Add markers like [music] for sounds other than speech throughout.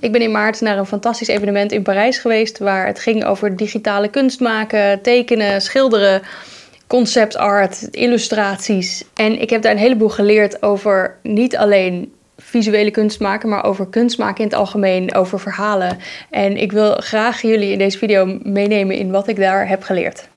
Ik ben in maart naar een fantastisch evenement in Parijs geweest waar het ging over digitale kunst maken, tekenen, schilderen, concept art, illustraties. En ik heb daar een heleboel geleerd over niet alleen visuele kunst maken, maar over kunst maken in het algemeen, over verhalen. En ik wil graag jullie in deze video meenemen in wat ik daar heb geleerd.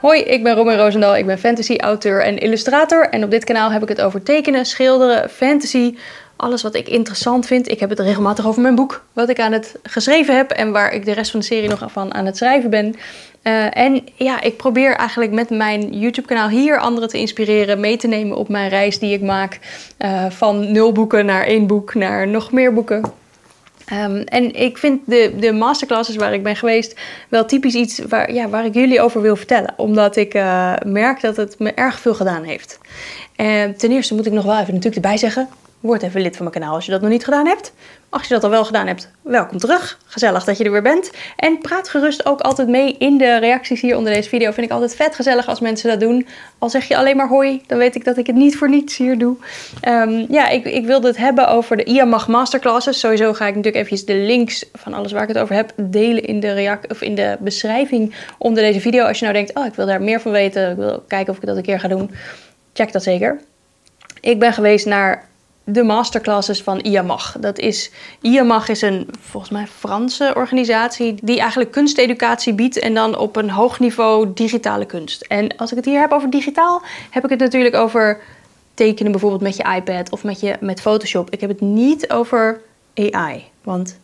Hoi, ik ben Robin Roosendaal. Ik ben fantasy-auteur en illustrator. En op dit kanaal heb ik het over tekenen, schilderen, fantasy, alles wat ik interessant vind. Ik heb het regelmatig over mijn boek, wat ik aan het geschreven heb en waar ik de rest van de serie nog van aan het schrijven ben. Uh, en ja, ik probeer eigenlijk met mijn YouTube-kanaal hier anderen te inspireren, mee te nemen op mijn reis die ik maak. Uh, van nul boeken naar één boek, naar nog meer boeken. Um, en ik vind de, de masterclasses waar ik ben geweest wel typisch iets waar, ja, waar ik jullie over wil vertellen. Omdat ik uh, merk dat het me erg veel gedaan heeft. En ten eerste moet ik nog wel even natuurlijk erbij zeggen. Word even lid van mijn kanaal als je dat nog niet gedaan hebt. Als je dat al wel gedaan hebt, welkom terug. Gezellig dat je er weer bent. En praat gerust ook altijd mee in de reacties hier onder deze video. Vind ik altijd vet gezellig als mensen dat doen. Al zeg je alleen maar hoi, dan weet ik dat ik het niet voor niets hier doe. Um, ja, ik, ik wilde het hebben over de IAMAG masterclasses. Sowieso ga ik natuurlijk even de links van alles waar ik het over heb delen in de, of in de beschrijving onder deze video. Als je nou denkt, oh ik wil daar meer van weten, ik wil kijken of ik dat een keer ga doen. Check dat zeker. Ik ben geweest naar de masterclasses van IAMAG. Dat is, IAMAG is een volgens mij Franse organisatie die eigenlijk kunsteducatie biedt en dan op een hoog niveau digitale kunst. En als ik het hier heb over digitaal, heb ik het natuurlijk over tekenen bijvoorbeeld met je iPad of met, je, met Photoshop. Ik heb het niet over AI, want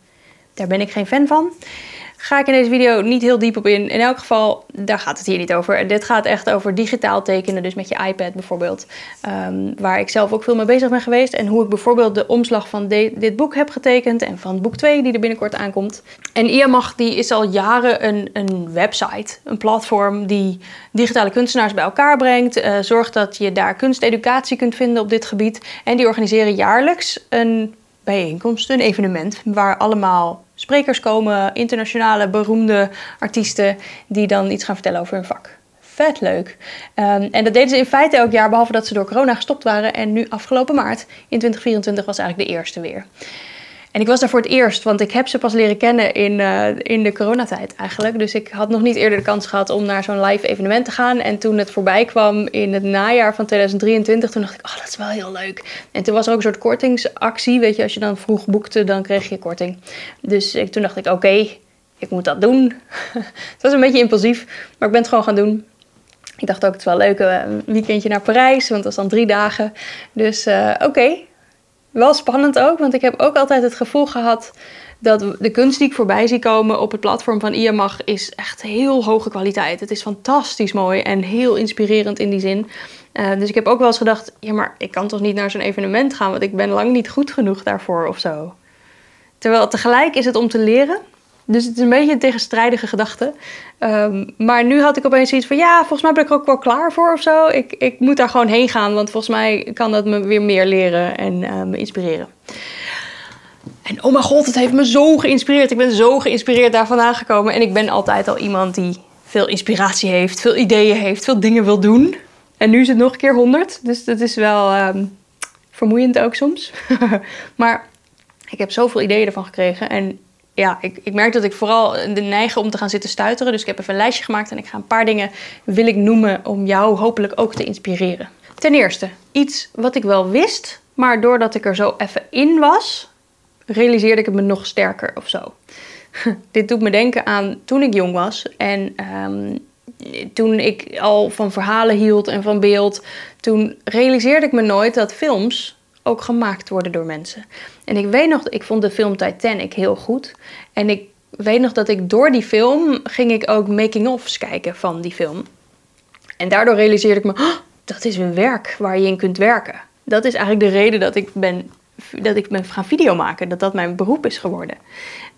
daar ben ik geen fan van ga ik in deze video niet heel diep op in. In elk geval, daar gaat het hier niet over. Dit gaat echt over digitaal tekenen, dus met je iPad bijvoorbeeld. Um, waar ik zelf ook veel mee bezig ben geweest. En hoe ik bijvoorbeeld de omslag van dit boek heb getekend. En van boek 2 die er binnenkort aankomt. En IAMAG die is al jaren een, een website, een platform die digitale kunstenaars bij elkaar brengt. Uh, zorgt dat je daar kunsteducatie kunt vinden op dit gebied. En die organiseren jaarlijks een bijeenkomst, een evenement waar allemaal sprekers komen, internationale beroemde artiesten, die dan iets gaan vertellen over hun vak. Vet leuk. Um, en dat deden ze in feite elk jaar, behalve dat ze door corona gestopt waren. En nu afgelopen maart, in 2024, was eigenlijk de eerste weer. En ik was daar voor het eerst, want ik heb ze pas leren kennen in, uh, in de coronatijd eigenlijk. Dus ik had nog niet eerder de kans gehad om naar zo'n live evenement te gaan. En toen het voorbij kwam in het najaar van 2023, toen dacht ik, oh dat is wel heel leuk. En toen was er ook een soort kortingsactie, weet je, als je dan vroeg boekte, dan kreeg je korting. Dus ik, toen dacht ik, oké, ik moet dat doen. [laughs] het was een beetje impulsief, maar ik ben het gewoon gaan doen. Ik dacht ook, het is wel leuk, eh, een weekendje naar Parijs, want dat was dan drie dagen. Dus uh, oké, wel spannend ook, want ik heb ook altijd het gevoel gehad dat de kunst die ik voorbij zie komen op het platform van IAMAG is echt heel hoge kwaliteit. Het is fantastisch mooi en heel inspirerend in die zin. Uh, dus ik heb ook wel eens gedacht, ja maar ik kan toch niet naar zo'n evenement gaan, want ik ben lang niet goed genoeg daarvoor of zo. Terwijl tegelijk is het om te leren. Dus het is een beetje een tegenstrijdige gedachte. Um, maar nu had ik opeens iets van, ja, volgens mij ben ik er ook wel klaar voor of zo. Ik, ik moet daar gewoon heen gaan, want volgens mij kan dat me weer meer leren en uh, me inspireren. En oh mijn god, het heeft me zo geïnspireerd. Ik ben zo geïnspireerd daar vandaan gekomen. En ik ben altijd al iemand die veel inspiratie heeft, veel ideeën heeft, veel dingen wil doen. En nu is het nog een keer honderd. Dus dat is wel um, vermoeiend ook soms. [laughs] maar ik heb zoveel ideeën ervan gekregen. En ja, ik, ik merk dat ik vooral de neiging om te gaan zitten stuiteren. Dus ik heb even een lijstje gemaakt en ik ga een paar dingen wil ik noemen om jou hopelijk ook te inspireren. Ten eerste, iets wat ik wel wist, maar doordat ik er zo even in was, realiseerde ik het me nog sterker of zo. [laughs] Dit doet me denken aan toen ik jong was en um, toen ik al van verhalen hield en van beeld. Toen realiseerde ik me nooit dat films ook gemaakt worden door mensen. En ik weet nog, ik vond de film Titanic heel goed. En ik weet nog dat ik door die film ging ik ook making-ofs kijken van die film. En daardoor realiseerde ik me, oh, dat is een werk waar je in kunt werken. Dat is eigenlijk de reden dat ik ben, dat ik ben gaan video maken. Dat dat mijn beroep is geworden.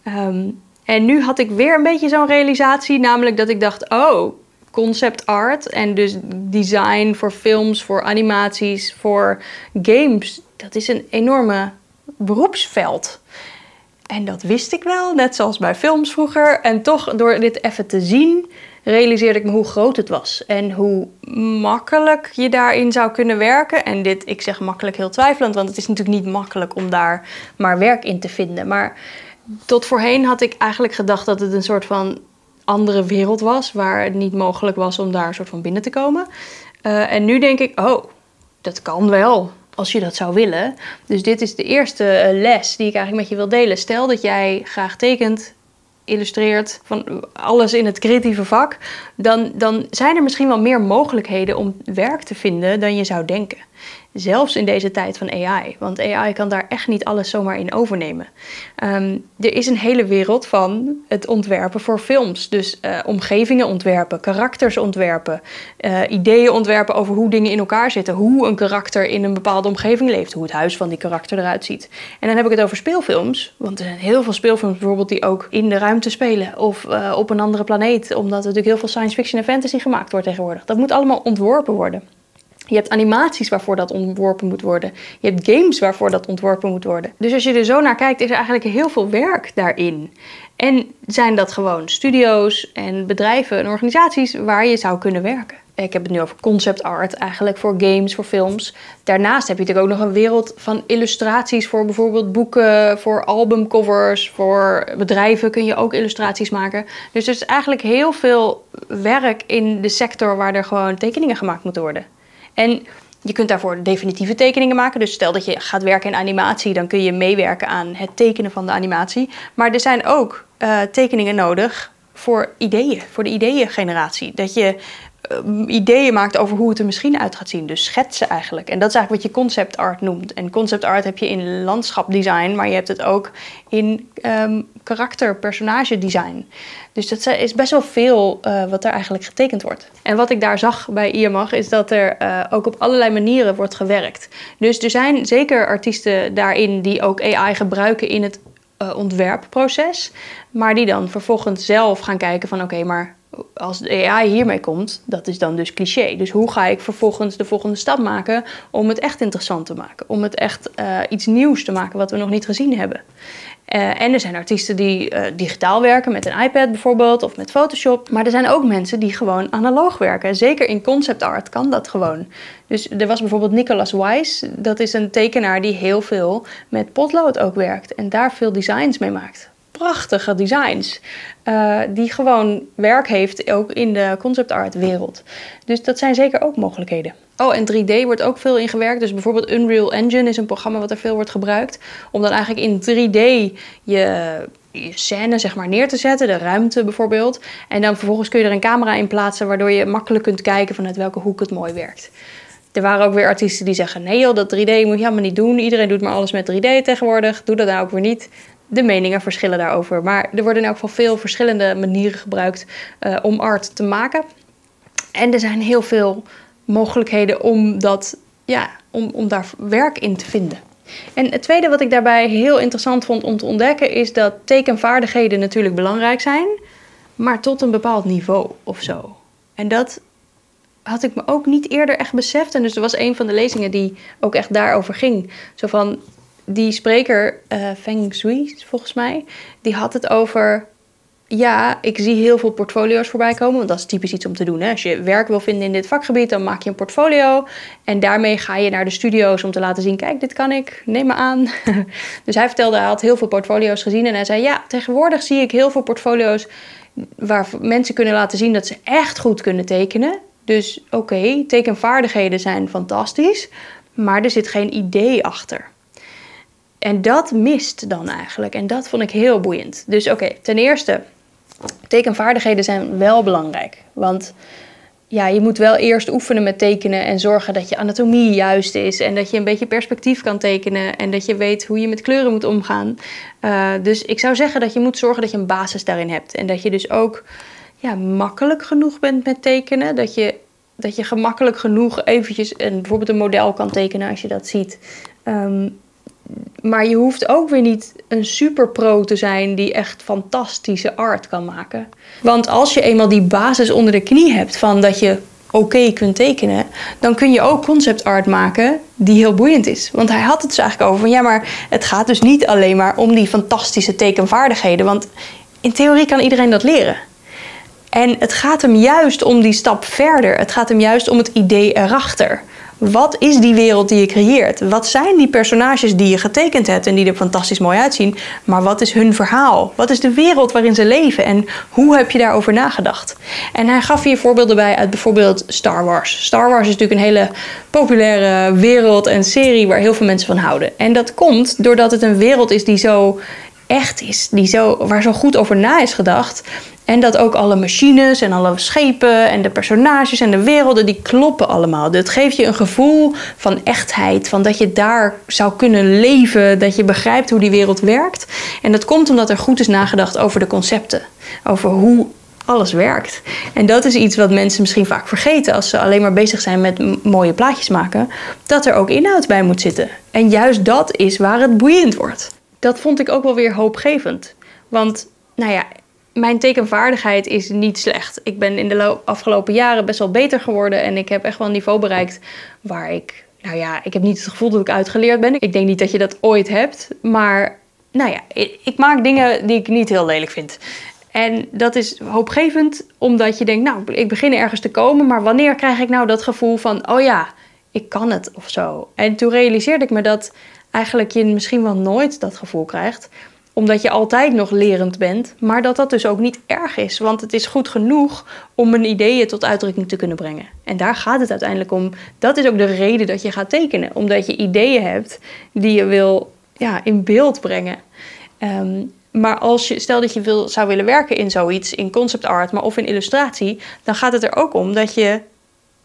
Um, en nu had ik weer een beetje zo'n realisatie. Namelijk dat ik dacht, oh, concept art en dus design voor films, voor animaties, voor games dat is een enorme beroepsveld. En dat wist ik wel, net zoals bij films vroeger. En toch, door dit even te zien, realiseerde ik me hoe groot het was. En hoe makkelijk je daarin zou kunnen werken. En dit, ik zeg makkelijk heel twijfelend, want het is natuurlijk niet makkelijk om daar maar werk in te vinden. Maar tot voorheen had ik eigenlijk gedacht dat het een soort van andere wereld was, waar het niet mogelijk was om daar een soort van binnen te komen. Uh, en nu denk ik, oh, dat kan wel als je dat zou willen. Dus dit is de eerste eh, les die ik eigenlijk met je wil delen. Stel dat jij graag tekent, illustreert, van alles in het creatieve vak, dan, dan zijn er misschien wel meer mogelijkheden om werk te vinden dan je zou denken. Zelfs in deze tijd van AI. Want AI kan daar echt niet alles zomaar in overnemen. Um, er is een hele wereld van het ontwerpen voor films. Dus uh, omgevingen ontwerpen, karakters ontwerpen, uh, ideeën ontwerpen over hoe dingen in elkaar zitten. Hoe een karakter in een bepaalde omgeving leeft. Hoe het huis van die karakter eruit ziet. En dan heb ik het over speelfilms. Want er zijn heel veel speelfilms bijvoorbeeld die ook in de ruimte spelen. Of op een andere planeet. Omdat er natuurlijk heel veel science fiction en fantasy gemaakt wordt tegenwoordig. Dat moet allemaal ontworpen worden. Je hebt animaties waarvoor dat ontworpen moet worden. Je hebt games waarvoor dat ontworpen moet worden. Dus als je er zo naar kijkt, is er eigenlijk heel veel werk daarin. En zijn dat gewoon studio's en bedrijven en organisaties waar je zou kunnen werken. Ik heb het nu over concept art eigenlijk voor games, voor films. Daarnaast heb je natuurlijk ook nog een wereld van illustraties voor bijvoorbeeld boeken, voor albumcovers, voor bedrijven kun je ook illustraties maken. Dus er is eigenlijk heel veel werk in de sector waar er gewoon tekeningen gemaakt moeten worden. En je kunt daarvoor definitieve tekeningen maken. Dus stel dat je gaat werken in animatie, dan kun je meewerken aan het tekenen van de animatie. Maar er zijn ook uh, tekeningen nodig voor ideeën, voor de ideeëngeneratie. Dat je ideeën maakt over hoe het er misschien uit gaat zien. Dus schetsen eigenlijk. En dat is eigenlijk wat je concept art noemt. En concept art heb je in landschapdesign, maar je hebt het ook in um, karakter, personage design. Dus dat is best wel veel uh, wat er eigenlijk getekend wordt. En wat ik daar zag bij IMAG is dat er uh, ook op allerlei manieren wordt gewerkt. Dus er zijn zeker artiesten daarin die ook AI gebruiken in het uh, ontwerpproces. Maar die dan vervolgens zelf gaan kijken van oké, maar als de AI hiermee komt, dat is dan dus cliché. Dus hoe ga ik vervolgens de volgende stap maken om het echt interessant te maken? Om het echt uh, iets nieuws te maken wat we nog niet gezien hebben. Uh, en er zijn artiesten die uh, digitaal werken met een iPad bijvoorbeeld of met Photoshop. Maar er zijn ook mensen die gewoon analoog werken. Zeker in concept art kan dat gewoon. Dus er was bijvoorbeeld Nicolas Weiss. Dat is een tekenaar die heel veel met potlood ook werkt. En daar veel designs mee maakt prachtige designs. Uh, die gewoon werk heeft ook in de concept art wereld. Dus dat zijn zeker ook mogelijkheden. Oh, en 3D wordt ook veel ingewerkt. Dus bijvoorbeeld Unreal Engine is een programma wat er veel wordt gebruikt. Om dan eigenlijk in 3D je, je scène zeg maar neer te zetten. De ruimte bijvoorbeeld. En dan vervolgens kun je er een camera in plaatsen. Waardoor je makkelijk kunt kijken vanuit welke hoek het mooi werkt. Er waren ook weer artiesten die zeggen: nee joh, dat 3D moet je helemaal niet doen. Iedereen doet maar alles met 3D tegenwoordig. Doe dat nou ook weer niet de meningen verschillen daarover. Maar er worden in elk geval veel verschillende manieren gebruikt uh, om art te maken. En er zijn heel veel mogelijkheden om, dat, ja, om, om daar werk in te vinden. En het tweede wat ik daarbij heel interessant vond om te ontdekken is dat tekenvaardigheden natuurlijk belangrijk zijn, maar tot een bepaald niveau of zo. En dat had ik me ook niet eerder echt beseft. En dus er was een van de lezingen die ook echt daarover ging. Zo van, die spreker, uh, Feng Shui volgens mij, die had het over. Ja, ik zie heel veel portfolio's voorbij komen. Want dat is typisch iets om te doen. Hè? Als je werk wil vinden in dit vakgebied, dan maak je een portfolio. En daarmee ga je naar de studio's om te laten zien: kijk, dit kan ik, neem me aan. [laughs] dus hij vertelde, hij had heel veel portfolio's gezien. En hij zei: Ja, tegenwoordig zie ik heel veel portfolio's waar mensen kunnen laten zien dat ze echt goed kunnen tekenen. Dus oké, tekenvaardigheden zijn fantastisch, maar er zit geen idee achter. En dat mist dan eigenlijk. En dat vond ik heel boeiend. Dus oké, ten eerste, tekenvaardigheden zijn wel belangrijk. Want ja, je moet wel eerst oefenen met tekenen en zorgen dat je anatomie juist is. En dat je een beetje perspectief kan tekenen. En dat je weet hoe je met kleuren moet omgaan. Uh, dus ik zou zeggen dat je moet zorgen dat je een basis daarin hebt. En dat je dus ook ja, makkelijk genoeg bent met tekenen. Dat je, dat je gemakkelijk genoeg eventjes een, bijvoorbeeld een model kan tekenen als je dat ziet. Um, maar je hoeft ook weer niet een superpro te zijn die echt fantastische art kan maken. Want als je eenmaal die basis onder de knie hebt van dat je oké kunt tekenen, dan kun je ook concept art maken die heel boeiend is. Want hij had het dus eigenlijk over van ja, maar het gaat dus niet alleen maar om die fantastische tekenvaardigheden. Want in theorie kan iedereen dat leren. En het gaat hem juist om die stap verder. Het gaat hem juist om het idee erachter. Wat is die wereld die je creëert? Wat zijn die personages die je getekend hebt en die er fantastisch mooi uitzien? Maar wat is hun verhaal? Wat is de wereld waarin ze leven? En hoe heb je daarover nagedacht? En hij gaf hier voorbeelden bij uit bijvoorbeeld Star Wars. Star Wars is natuurlijk een hele populaire wereld en serie waar heel veel mensen van houden. En dat komt doordat het een wereld is die zo echt is, die zo, waar zo goed over na is gedacht. En dat ook alle machines en alle schepen en de personages en de werelden, die kloppen allemaal. Dat geeft je een gevoel van echtheid, van dat je daar zou kunnen leven, dat je begrijpt hoe die wereld werkt. En dat komt omdat er goed is nagedacht over de concepten, over hoe alles werkt. En dat is iets wat mensen misschien vaak vergeten als ze alleen maar bezig zijn met mooie plaatjes maken, dat er ook inhoud bij moet zitten. En juist dat is waar het boeiend wordt. Dat vond ik ook wel weer hoopgevend. Want, nou ja, mijn tekenvaardigheid is niet slecht. Ik ben in de afgelopen jaren best wel beter geworden en ik heb echt wel een niveau bereikt waar ik, nou ja, ik heb niet het gevoel dat ik uitgeleerd ben. Ik denk niet dat je dat ooit hebt, maar nou ja, ik, ik maak dingen die ik niet heel lelijk vind. En dat is hoopgevend, omdat je denkt, nou, ik begin ergens te komen, maar wanneer krijg ik nou dat gevoel van, oh ja, ik kan het of zo. En toen realiseerde ik me dat eigenlijk je misschien wel nooit dat gevoel krijgt omdat je altijd nog lerend bent, maar dat dat dus ook niet erg is. Want het is goed genoeg om een ideeën tot uitdrukking te kunnen brengen. En daar gaat het uiteindelijk om. Dat is ook de reden dat je gaat tekenen. Omdat je ideeën hebt die je wil ja, in beeld brengen. Ehm, maar als je, stel dat je wil, zou willen werken in zoiets, in concept art, maar of in illustratie, dan gaat het er ook om dat je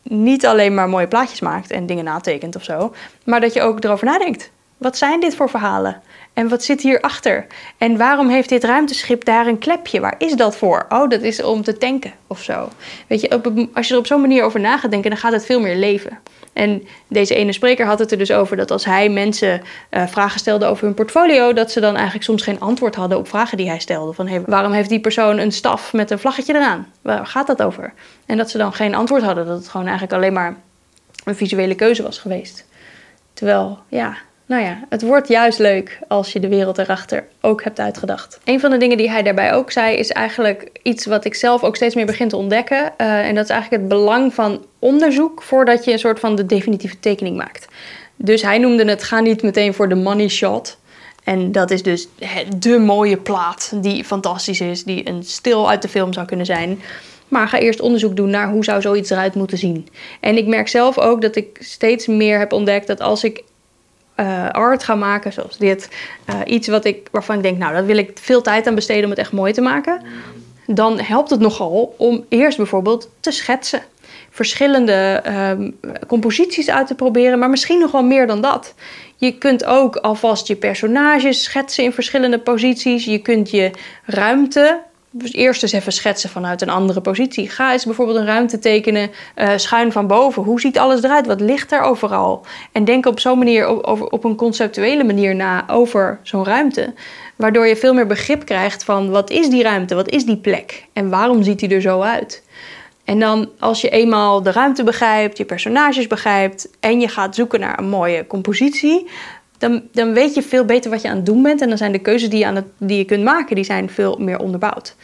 niet alleen maar mooie plaatjes maakt en dingen natekent of zo, maar dat je ook erover nadenkt. Wat zijn dit voor verhalen? En wat zit hierachter? En waarom heeft dit ruimteschip daar een klepje? Waar is dat voor? Oh, dat is om te tanken of zo. Weet je, als je er op zo'n manier over na gaat denken, dan gaat het veel meer leven. En deze ene spreker had het er dus over dat als hij mensen uh, vragen stelde over hun portfolio, dat ze dan eigenlijk soms geen antwoord hadden op vragen die hij stelde. Van hey, waarom heeft die persoon een staf met een vlaggetje eraan? Waar gaat dat over? En dat ze dan geen antwoord hadden, dat het gewoon eigenlijk alleen maar een visuele keuze was geweest. Terwijl, ja, nou ja, het wordt juist leuk als je de wereld erachter ook hebt uitgedacht. Een van de dingen die hij daarbij ook zei, is eigenlijk iets wat ik zelf ook steeds meer begin te ontdekken. Uh, en dat is eigenlijk het belang van onderzoek voordat je een soort van de definitieve tekening maakt. Dus hij noemde het: ga niet meteen voor de money shot. En dat is dus de mooie plaat die fantastisch is, die een stil uit de film zou kunnen zijn. Maar ga eerst onderzoek doen naar hoe zou zoiets eruit moeten zien. En ik merk zelf ook dat ik steeds meer heb ontdekt dat als ik uh, art gaan maken, zoals dit. Uh, iets wat ik, waarvan ik denk, nou, daar wil ik veel tijd aan besteden om het echt mooi te maken. Dan helpt het nogal om eerst bijvoorbeeld te schetsen. Verschillende um, composities uit te proberen, maar misschien nog wel meer dan dat. Je kunt ook alvast je personages schetsen in verschillende posities. Je kunt je ruimte eerst eens even schetsen vanuit een andere positie. Ga eens bijvoorbeeld een ruimte tekenen uh, schuin van boven. Hoe ziet alles eruit? Wat ligt er overal? En denk op zo'n manier, op, op een conceptuele manier na over zo'n ruimte. Waardoor je veel meer begrip krijgt van wat is die ruimte? Wat is die plek? En waarom ziet die er zo uit? En dan als je eenmaal de ruimte begrijpt, je personages begrijpt en je gaat zoeken naar een mooie compositie, dan, dan weet je veel beter wat je aan het doen bent. En dan zijn de keuzes die je, aan die je kunt maken, die zijn veel meer onderbouwd.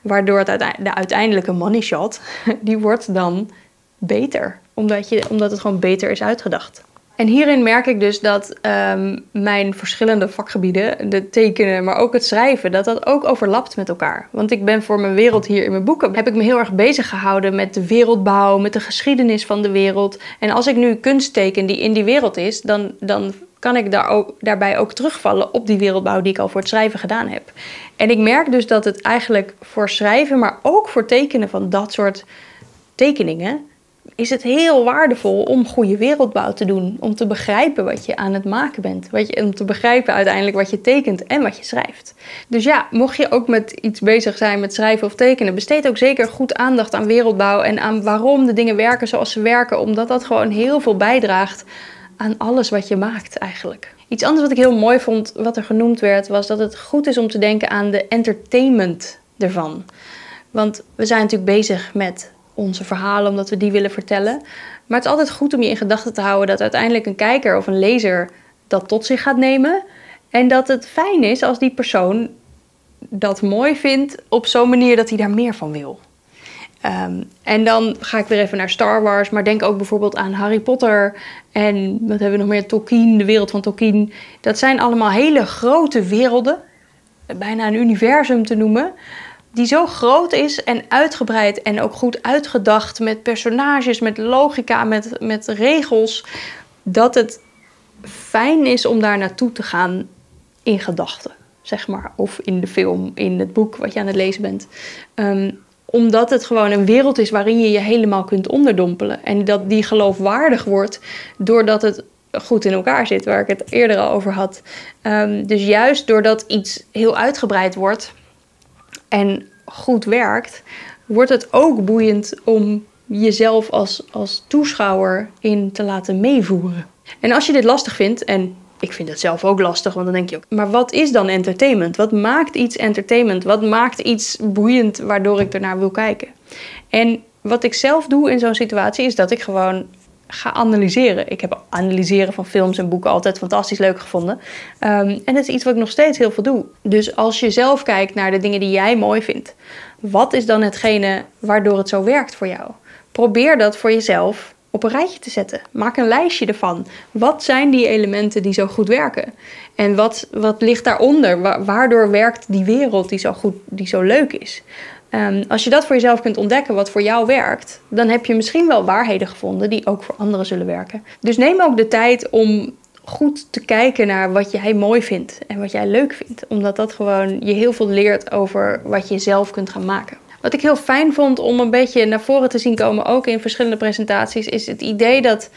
Waardoor de uiteindelijke money shot, [laughs] die wordt dan beter. Omdat, je, omdat het gewoon beter is uitgedacht. En hierin merk ik dus dat um, mijn verschillende vakgebieden, de tekenen, maar ook het schrijven, dat dat ook overlapt met elkaar. Want ik ben voor mijn wereld hier in mijn boeken, heb ik me heel erg bezig gehouden met de wereldbouw, met de geschiedenis van de wereld. En als ik nu kunst teken die in die wereld is, dan, dan kan ik daar ook, daarbij ook terugvallen op die wereldbouw die ik al voor het schrijven gedaan heb. En ik merk dus dat het eigenlijk voor schrijven, maar ook voor tekenen van dat soort tekeningen, is het heel waardevol om goede wereldbouw te doen. Om te begrijpen wat je aan het maken bent. Wat je, om te begrijpen uiteindelijk wat je tekent en wat je schrijft. Dus ja, mocht je ook met iets bezig zijn met schrijven of tekenen, besteed ook zeker goed aandacht aan wereldbouw en aan waarom de dingen werken zoals ze werken. Omdat dat gewoon heel veel bijdraagt aan alles wat je maakt eigenlijk. Iets anders wat ik heel mooi vond, wat er genoemd werd, was dat het goed is om te denken aan de entertainment ervan. Want we zijn natuurlijk bezig met onze verhalen omdat we die willen vertellen. Maar het is altijd goed om je in gedachten te houden dat uiteindelijk een kijker of een lezer dat tot zich gaat nemen. En dat het fijn is als die persoon dat mooi vindt op zo'n manier dat hij daar meer van wil. Ehm, en dan ga ik weer even naar Star Wars, maar denk ook bijvoorbeeld aan Harry Potter en wat hebben we nog meer? Tolkien, de wereld van Tolkien. Dat zijn allemaal hele grote werelden, bijna een universum te noemen, die zo groot is en uitgebreid en ook goed uitgedacht met personages, met logica, met, met regels, dat het fijn is om daar naartoe te gaan in gedachten, zeg maar. Of in de film, in het boek wat je aan het lezen bent. Ehm, omdat het gewoon een wereld is waarin je je helemaal kunt onderdompelen. En dat die geloofwaardig wordt doordat het goed in elkaar zit, waar ik het eerder al over had. Ehm, dus juist doordat iets heel uitgebreid wordt en goed werkt, wordt het ook boeiend om jezelf als, als toeschouwer in te laten meevoeren. En als je dit lastig vindt, en ik vind het zelf ook lastig, want dan denk je ook, maar wat is dan entertainment? Wat maakt iets entertainment? Wat maakt iets boeiend waardoor ik ernaar wil kijken? En wat ik zelf doe in zo'n situatie is dat ik gewoon ga analyseren. Ik heb analyseren van films en boeken altijd fantastisch leuk gevonden. Um, en dat is iets wat ik nog steeds heel veel doe. Dus als je zelf kijkt naar de dingen die jij mooi vindt, wat is dan hetgene waardoor het zo werkt voor jou? Probeer dat voor jezelf op een rijtje te zetten. Maak een lijstje ervan. Wat zijn die elementen die zo goed werken? En wat, wat ligt daaronder? waardoor werkt die wereld die zo goed, die zo leuk is? Um, als je dat voor jezelf kunt ontdekken, wat voor jou werkt, dan heb je misschien wel waarheden gevonden die ook voor anderen zullen werken. Dus neem ook de tijd om goed te kijken naar wat jij mooi vindt en wat jij leuk vindt. Omdat dat gewoon je heel veel leert over wat je zelf kunt gaan maken. Wat ik heel fijn vond om een beetje naar voren te zien komen, ook in verschillende presentaties, is het idee dat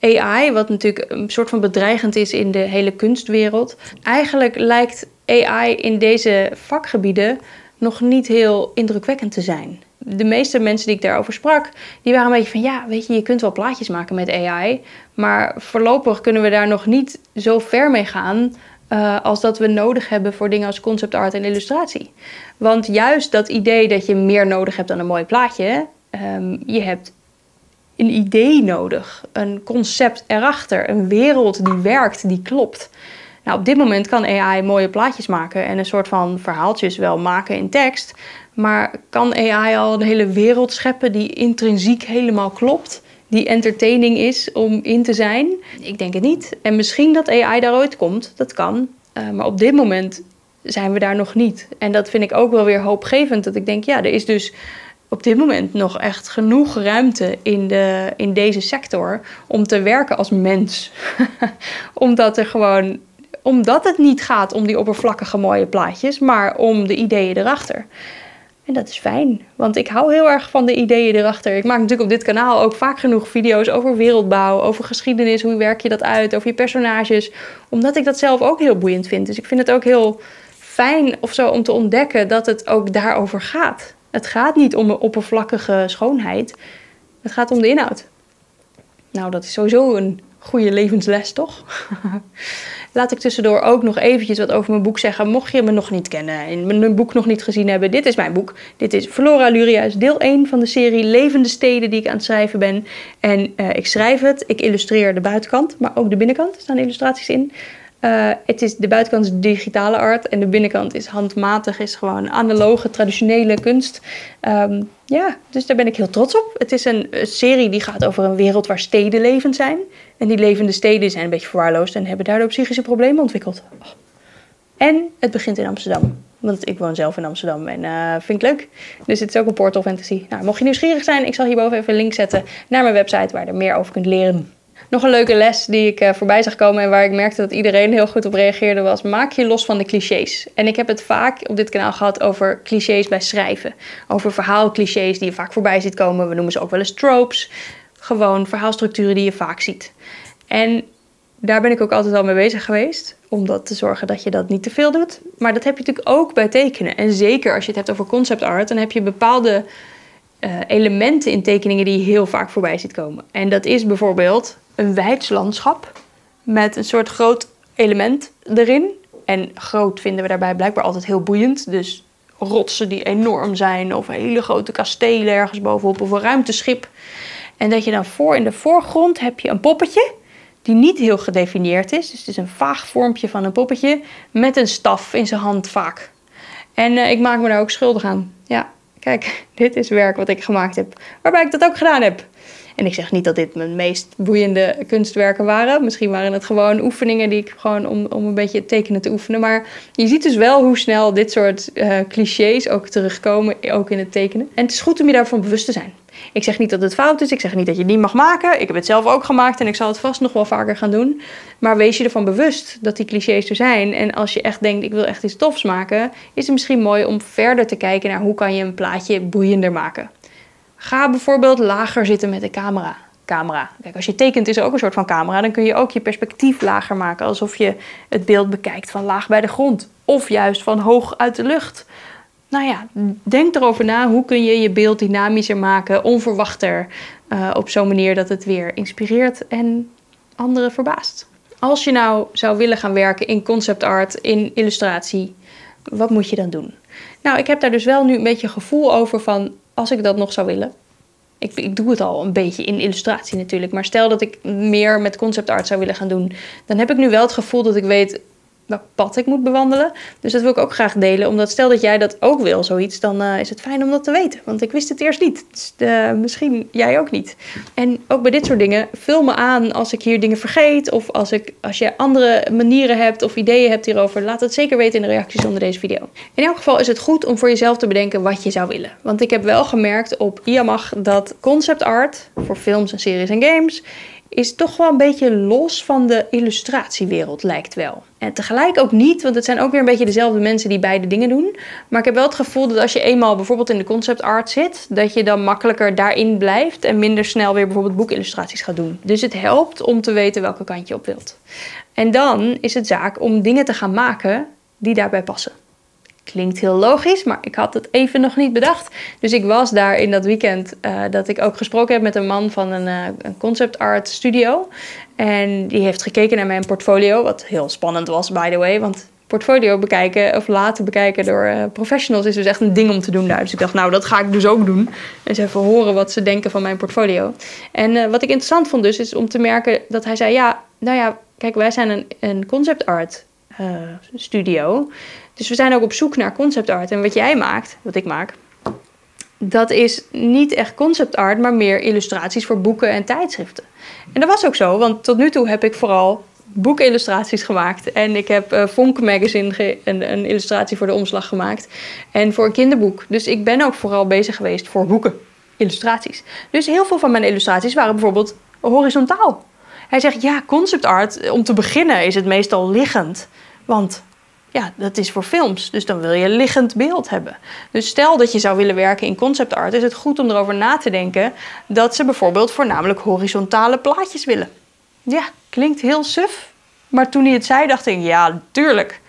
AI, wat natuurlijk een soort van bedreigend is in de hele kunstwereld, eigenlijk lijkt AI in deze vakgebieden nog niet heel indrukwekkend te zijn. De meeste mensen die ik daarover sprak, die waren een beetje van ja, weet je, je kunt wel plaatjes maken met AI, maar voorlopig kunnen we daar nog niet zo ver mee gaan uh, als dat we nodig hebben voor dingen als concept art en illustratie. Want juist dat idee dat je meer nodig hebt dan een mooi plaatje, um, je hebt een idee nodig, een concept erachter, een wereld die werkt, die klopt. Nou, op dit moment kan AI mooie plaatjes maken en een soort van verhaaltjes wel maken in tekst. Maar kan AI al een hele wereld scheppen die intrinsiek helemaal klopt? Die entertaining is om in te zijn? Ik denk het niet. En misschien dat AI daar ooit komt, dat kan. Uh, maar op dit moment zijn we daar nog niet. En dat vind ik ook wel weer hoopgevend. Dat ik denk, ja, er is dus op dit moment nog echt genoeg ruimte in, de, in deze sector om te werken als mens. [laughs] Omdat er gewoon omdat het niet gaat om die oppervlakkige mooie plaatjes, maar om de ideeën erachter. En dat is fijn, want ik hou heel erg van de ideeën erachter. Ik maak natuurlijk op dit kanaal ook vaak genoeg video's over wereldbouw, over geschiedenis, hoe werk je dat uit, over je personages, omdat ik dat zelf ook heel boeiend vind. Dus ik vind het ook heel fijn of zo om te ontdekken dat het ook daarover gaat. Het gaat niet om een oppervlakkige schoonheid, het gaat om de inhoud. Nou, dat is sowieso een goede levensles, toch? [laughs] Laat ik tussendoor ook nog eventjes wat over mijn boek zeggen. Mocht je me nog niet kennen en mijn boek nog niet gezien hebben, dit is mijn boek. Dit is Flora Luria's, deel 1 van de serie Levende Steden die ik aan het schrijven ben. En uh, ik schrijf het, ik illustreer de buitenkant, maar ook de binnenkant. Er staan illustraties in. Uh, het is, de buitenkant is digitale art en de binnenkant is handmatig, is gewoon analoge, traditionele kunst. Um, ja, dus daar ben ik heel trots op. Het is een, serie die gaat over een wereld waar steden levend zijn. En die levende steden zijn een beetje verwaarloosd en hebben daardoor psychische problemen ontwikkeld. Oh. En het begint in Amsterdam. Want ik woon zelf in Amsterdam en uh, vind ik leuk. Dus het is ook een portal fantasy. Nou, mocht je nieuwsgierig zijn, ik zal hierboven even een link zetten naar mijn website waar je er meer over kunt leren. Nog een leuke les die ik uh, voorbij zag komen en waar ik merkte dat iedereen heel goed op reageerde was: maak je los van de clichés. En ik heb het vaak op dit kanaal gehad over clichés bij schrijven. Over verhaalclichés die je vaak voorbij ziet komen. We noemen ze ook wel eens tropes. Gewoon verhaalstructuren die je vaak ziet. En daar ben ik ook altijd al mee bezig geweest. Om dat te zorgen dat je dat niet te veel doet. Maar dat heb je natuurlijk ook bij tekenen. En zeker als je het hebt over concept art, dan heb je bepaalde uh, elementen in tekeningen die je heel vaak voorbij ziet komen. En dat is bijvoorbeeld een wijds landschap met een soort groot element erin. En groot vinden we daarbij blijkbaar altijd heel boeiend. Dus rotsen die enorm zijn, of hele grote kastelen ergens bovenop, of een ruimteschip. En dat je dan voor in de voorgrond heb je een poppetje die niet heel gedefinieerd is. Dus het is een vaag vormpje van een poppetje met een staf in zijn hand vaak. En uh, ik maak me daar ook schuldig aan. Ja, kijk, dit is werk wat ik gemaakt heb, waarbij ik dat ook gedaan heb. En ik zeg niet dat dit mijn meest boeiende kunstwerken waren. Misschien waren het gewoon oefeningen die ik gewoon om, om een beetje tekenen te oefenen. Maar je ziet dus wel hoe snel dit soort uh, clichés ook terugkomen, ook in het tekenen. En het is goed om je daarvan bewust te zijn. Ik zeg niet dat het fout is, ik zeg niet dat je niet mag maken. Ik heb het zelf ook gemaakt en ik zal het vast nog wel vaker gaan doen. Maar wees je ervan bewust dat die clichés er zijn. En als je echt denkt, ik wil echt iets tofs maken, is het misschien mooi om verder te kijken naar hoe kan je een plaatje boeiender maken. Ga bijvoorbeeld lager zitten met de camera. Camera. Kijk, als je tekent is er ook een soort van camera. Dan kun je ook je perspectief lager maken. Alsof je het beeld bekijkt van laag bij de grond. Of juist van hoog uit de lucht. Nou ja, denk erover na. Hoe kun je je beeld dynamischer maken, onverwachter. Uh, op zo'n manier dat het weer inspireert en anderen verbaast. Als je nou zou willen gaan werken in concept art, in illustratie, wat moet je dan doen? Nou, ik heb daar dus wel nu een beetje gevoel over van als ik dat nog zou willen. Ik, ik doe het al een beetje in illustratie natuurlijk. Maar stel dat ik meer met concept art zou willen gaan doen. Dan heb ik nu wel het gevoel dat ik weet welk pad ik moet bewandelen. Dus dat wil ik ook graag delen. Omdat stel dat jij dat ook wil, zoiets, dan uh, is het fijn om dat te weten. Want ik wist het eerst niet. Dus uh, misschien jij ook niet. En ook bij dit soort dingen, vul me aan als ik hier dingen vergeet. Of als, ik, als je andere manieren hebt of ideeën hebt hierover. Laat het zeker weten in de reacties onder deze video. In elk geval is het goed om voor jezelf te bedenken wat je zou willen. Want ik heb wel gemerkt op IAMAG dat concept art voor films en series en games is toch wel een beetje los van de illustratiewereld, lijkt wel. En tegelijk ook niet, want het zijn ook weer een beetje dezelfde mensen die beide dingen doen. Maar ik heb wel het gevoel dat als je eenmaal bijvoorbeeld in de concept art zit, dat je dan makkelijker daarin blijft en minder snel weer bijvoorbeeld boekillustraties gaat doen. Dus het helpt om te weten welke kant je op wilt. En dan is het zaak om dingen te gaan maken die daarbij passen. Klinkt heel logisch, maar ik had het even nog niet bedacht. Dus ik was daar in dat weekend uh, dat ik ook gesproken heb met een man van een, uh, een concept art studio. En die heeft gekeken naar mijn portfolio, wat heel spannend was, by the way. Want portfolio bekijken of laten bekijken door uh, professionals is dus echt een ding om te doen daar. Dus ik dacht, nou, dat ga ik dus ook doen. En ze even horen wat ze denken van mijn portfolio. En wat ik interessant vond dus, is om te merken dat hij zei, ja, nou ja, kijk, wij zijn een, een concept art studio. Dus we zijn ook op zoek naar concept art. En wat jij maakt, wat ik maak, dat is niet echt concept art, maar meer illustraties voor boeken en tijdschriften. En dat was ook zo, want tot nu toe heb ik vooral boekillustraties gemaakt. En ik heb uh, Vonk Magazine een, een, illustratie voor de omslag gemaakt. En voor een kinderboek. Dus ik ben ook vooral bezig geweest voor boeken, illustraties. Dus heel veel van mijn illustraties waren bijvoorbeeld horizontaal. Hij zegt, ja, concept art, om te beginnen is het meestal liggend. Want ja, dat is voor films. Dus dan wil je liggend beeld hebben. Dus stel dat je zou willen werken in concept art, is het goed om erover na te denken dat ze bijvoorbeeld voornamelijk horizontale plaatjes willen. Ja, klinkt heel suf. Maar toen hij het zei, dacht ik, ja, tuurlijk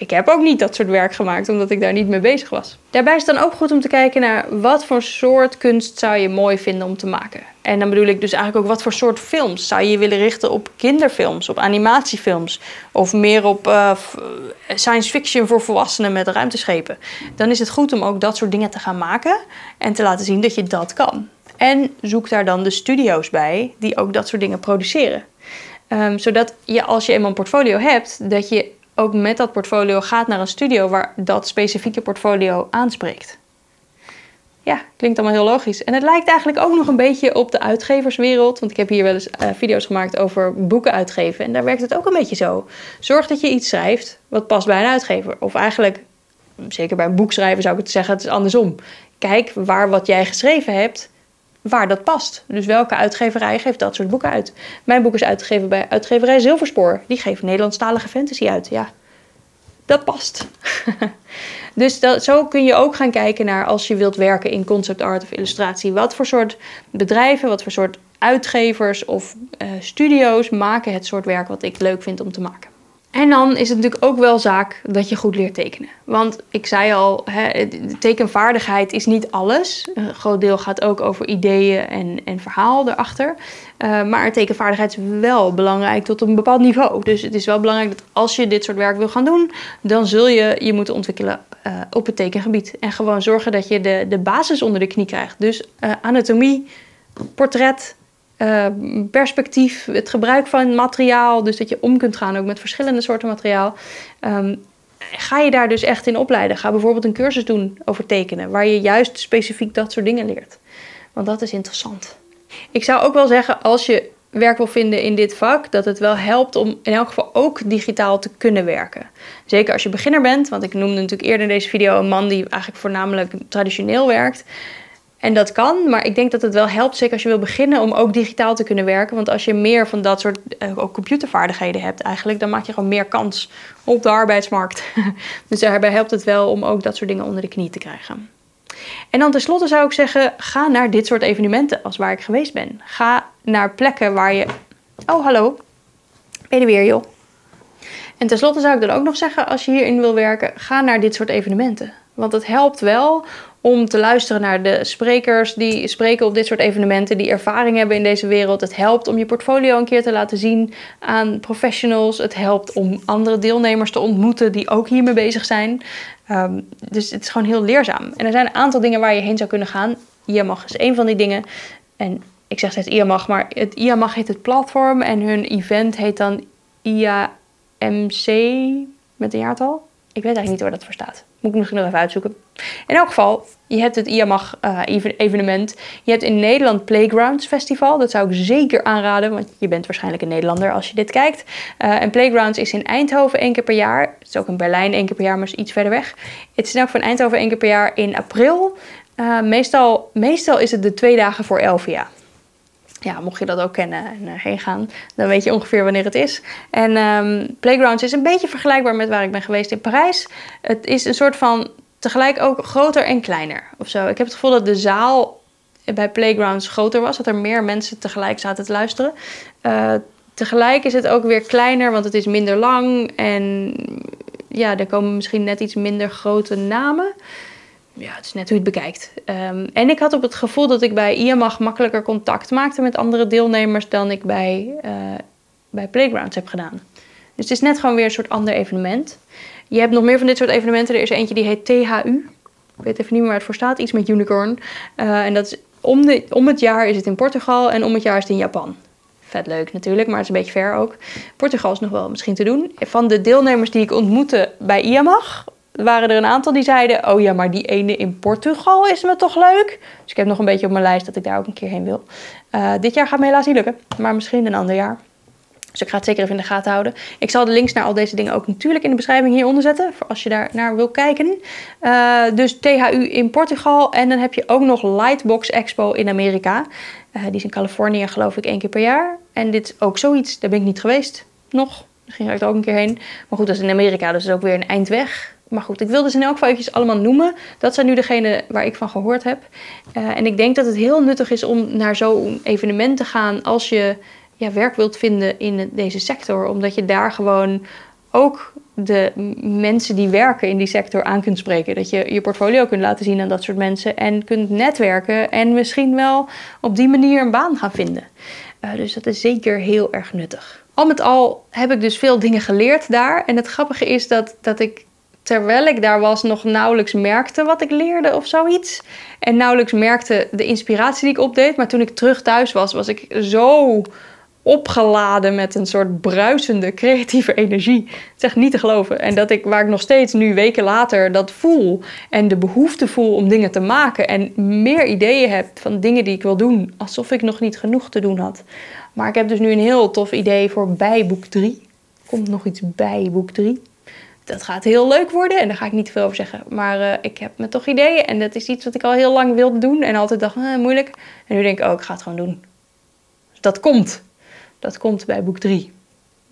ik heb ook niet dat soort werk gemaakt, omdat ik daar niet mee bezig was. Daarbij is het dan ook goed om te kijken naar wat voor soort kunst zou je mooi vinden om te maken. En dan bedoel ik dus eigenlijk ook wat voor soort films. Zou je willen richten op kinderfilms, op animatiefilms of meer op uh, science fiction voor volwassenen met ruimteschepen? Dan is het goed om ook dat soort dingen te gaan maken en te laten zien dat je dat kan. En zoek daar dan de studio's bij die ook dat soort dingen produceren. Um, zodat je als je eenmaal een portfolio hebt, dat je ook met dat portfolio gaat naar een studio waar dat specifieke portfolio aanspreekt. Ja, klinkt allemaal heel logisch. En het lijkt eigenlijk ook nog een beetje op de uitgeverswereld. Want ik heb hier wel eens uh, video's gemaakt over boeken uitgeven. En daar werkt het ook een beetje zo. Zorg dat je iets schrijft wat past bij een uitgever. Of eigenlijk, zeker bij een boek schrijven zou ik het zeggen, het is andersom. Kijk waar wat jij geschreven hebt waar dat past. Dus welke uitgeverij geeft dat soort boeken uit? Mijn boek is uitgegeven bij uitgeverij Zilverspoor. Die geeft Nederlandstalige fantasy uit. Ja, dat past. [laughs] dus dat, zo kun je ook gaan kijken naar als je wilt werken in concept art of illustratie. Wat voor soort bedrijven, wat voor soort uitgevers of uh, studio's maken het soort werk wat ik leuk vind om te maken. En dan is het natuurlijk ook wel zaak dat je goed leert tekenen. Want ik zei al, hè, tekenvaardigheid is niet alles. Een groot deel gaat ook over ideeën en, en verhaal erachter. Uh, maar tekenvaardigheid is wel belangrijk tot een bepaald niveau. Dus het is wel belangrijk dat als je dit soort werk wil gaan doen, dan zul je je moeten ontwikkelen uh, op het tekengebied. En gewoon zorgen dat je de, de basis onder de knie krijgt. Dus uh, anatomie, portret, uh, perspectief, het gebruik van materiaal, dus dat je om kunt gaan ook met verschillende soorten materiaal. Um, ga je daar dus echt in opleiden? Ga bijvoorbeeld een cursus doen over tekenen, waar je juist specifiek dat soort dingen leert. Want dat is interessant. Ik zou ook wel zeggen, als je werk wil vinden in dit vak, dat het wel helpt om in elk geval ook digitaal te kunnen werken. Zeker als je beginner bent, want ik noemde natuurlijk eerder in deze video een man die eigenlijk voornamelijk traditioneel werkt. En dat kan, maar ik denk dat het wel helpt, zeker als je wil beginnen, om ook digitaal te kunnen werken. Want als je meer van dat soort uh, ook computervaardigheden hebt eigenlijk, dan maak je gewoon meer kans op de arbeidsmarkt. [laughs] dus daarbij helpt het wel om ook dat soort dingen onder de knie te krijgen. En dan tenslotte zou ik zeggen, ga naar dit soort evenementen als waar ik geweest ben. Ga naar plekken waar je... Oh, hallo. Ben je er weer, joh? En tenslotte zou ik dan ook nog zeggen, als je hierin wil werken, ga naar dit soort evenementen. Want het helpt wel om te luisteren naar de sprekers die spreken op dit soort evenementen, die ervaring hebben in deze wereld. Het helpt om je portfolio een keer te laten zien aan professionals. Het helpt om andere deelnemers te ontmoeten die ook hiermee bezig zijn. Um, dus het is gewoon heel leerzaam. En er zijn een aantal dingen waar je heen zou kunnen gaan. IAMAG is een van die dingen. En ik zeg steeds IAMAG, maar het IAMAG heet het platform en hun event heet dan IAMC met een jaartal. Ik weet eigenlijk niet waar dat voor staat. Moet ik misschien nog even uitzoeken. In elk geval, je hebt het IAMAG uh, evenement. Je hebt in Nederland Playgrounds Festival. Dat zou ik zeker aanraden, want je bent waarschijnlijk een Nederlander als je dit kijkt. Uh, en Playgrounds is in Eindhoven één keer per jaar. Het is ook in Berlijn één keer per jaar, maar is iets verder weg. Het is in elk Eindhoven één keer per jaar in april. Uh, meestal, meestal is het de twee dagen voor Elvia ja, mocht je dat ook kennen en uh, heen gaan, dan weet je ongeveer wanneer het is. En um, Playgrounds is een beetje vergelijkbaar met waar ik ben geweest in Parijs. Het is een soort van tegelijk ook groter en kleiner of zo. Ik heb het gevoel dat de zaal bij Playgrounds groter was, dat er meer mensen tegelijk zaten te luisteren. Uh, tegelijk is het ook weer kleiner, want het is minder lang en ja, er komen misschien net iets minder grote namen ja, het is net hoe je het bekijkt. Um, en ik had op het gevoel dat ik bij IAMAG makkelijker contact maakte met andere deelnemers dan ik bij, uh, bij Playgrounds heb gedaan. Dus het is net gewoon weer een soort ander evenement. Je hebt nog meer van dit soort evenementen. Er is eentje die heet THU. Ik weet even niet meer waar het voor staat. Iets met unicorn. Uh, en dat is om, de, om het jaar is het in Portugal en om het jaar is het in Japan. Vet leuk natuurlijk, maar het is een beetje ver ook. Portugal is nog wel misschien te doen. Van de deelnemers die ik ontmoette bij IAMAG, waren er een aantal die zeiden: Oh ja, maar die ene in Portugal is me toch leuk. Dus ik heb nog een beetje op mijn lijst dat ik daar ook een keer heen wil. Uh, dit jaar gaat me helaas niet lukken, maar misschien een ander jaar. Dus ik ga het zeker even in de gaten houden. Ik zal de links naar al deze dingen ook natuurlijk in de beschrijving hieronder zetten. Voor als je daar naar wil kijken. Uh, dus THU in Portugal. En dan heb je ook nog Lightbox Expo in Amerika. Uh, die is in Californië geloof ik één keer per jaar. En dit is ook zoiets. Daar ben ik niet geweest. Nog. Misschien ga ik er ook een keer heen. Maar goed, dat is in Amerika. Dus dat is ook weer een eind weg. Maar goed, ik wilde ze in elk geval eventjes allemaal noemen. Dat zijn nu degenen waar ik van gehoord heb. Uh, en ik denk dat het heel nuttig is om naar zo'n evenement te gaan als je ja, werk wilt vinden in deze sector. Omdat je daar gewoon ook de mensen die werken in die sector aan kunt spreken. Dat je je portfolio kunt laten zien aan dat soort mensen en kunt netwerken en misschien wel op die manier een baan gaan vinden. Uh, dus dat is zeker heel erg nuttig. Al met al heb ik dus veel dingen geleerd daar. En het grappige is dat, dat ik terwijl ik daar was nog nauwelijks merkte wat ik leerde of zoiets. En nauwelijks merkte de inspiratie die ik opdeed. Maar toen ik terug thuis was, was ik zo opgeladen met een soort bruisende creatieve energie. Het is echt niet te geloven. En dat ik, waar ik nog steeds nu weken later dat voel en de behoefte voel om dingen te maken en meer ideeën heb van dingen die ik wil doen, alsof ik nog niet genoeg te doen had. Maar ik heb dus nu een heel tof idee voor bij boek 3. Komt nog iets bij boek 3 dat gaat heel leuk worden en daar ga ik niet veel over zeggen. Maar uh, ik heb me toch ideeën en dat is iets wat ik al heel lang wilde doen en altijd dacht, eh, moeilijk. En nu denk ik, oh, ik ga het gewoon doen. Dus dat komt. Dat komt bij boek 3.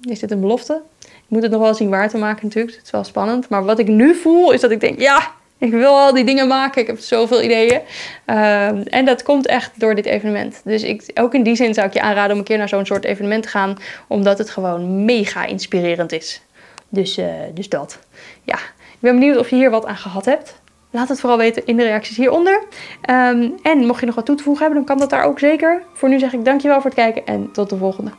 Is dit een belofte? Ik moet het nog wel zien waar te maken natuurlijk. Het is wel spannend. Maar wat ik nu voel is dat ik denk, ja, ik wil al die dingen maken. Ik heb zoveel ideeën. Uh, en dat komt echt door dit evenement. Dus ik, ook in die zin zou ik je aanraden om een keer naar zo'n soort evenement te gaan. Omdat het gewoon mega inspirerend is Dus, eh, dus dat. Ja, ik ben benieuwd of je hier wat aan gehad hebt. Laat het vooral weten in de reacties hieronder. Ehm, en mocht je nog wat toe te voegen hebben, dan kan dat daar ook zeker. Voor nu zeg ik dankjewel voor het kijken en tot de volgende.